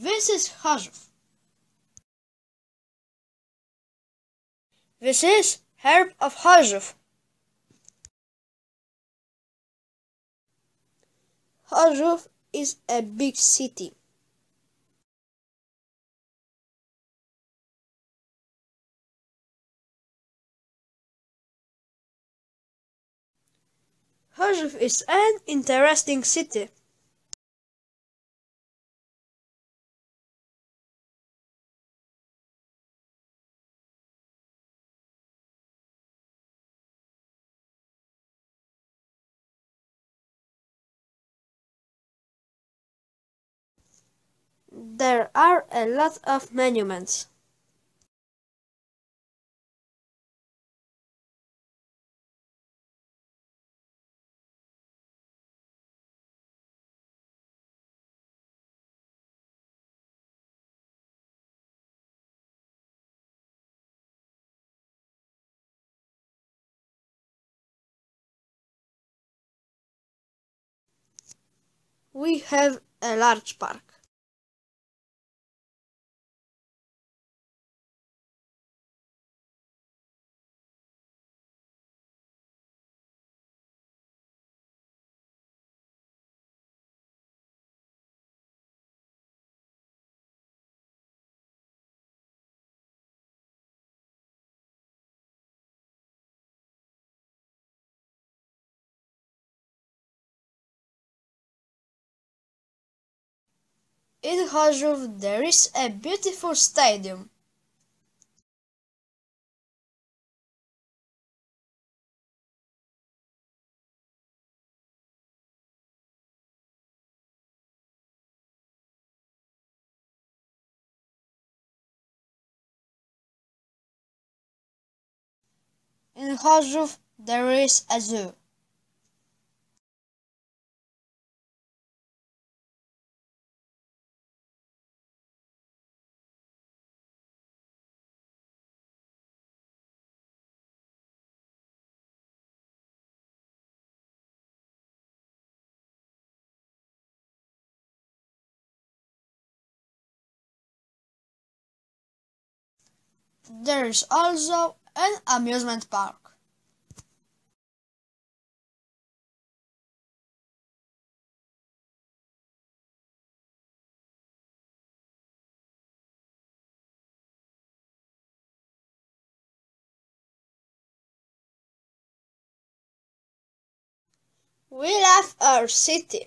This is Chorzów. This is herb of Chorzów. Chorzów is a big city. Chorzów is an interesting city. There are a lot of monuments. We have a large park. In Chorzów there is a beautiful stadium. In Chorzów there is a zoo. There is also an amusement park. We love our city.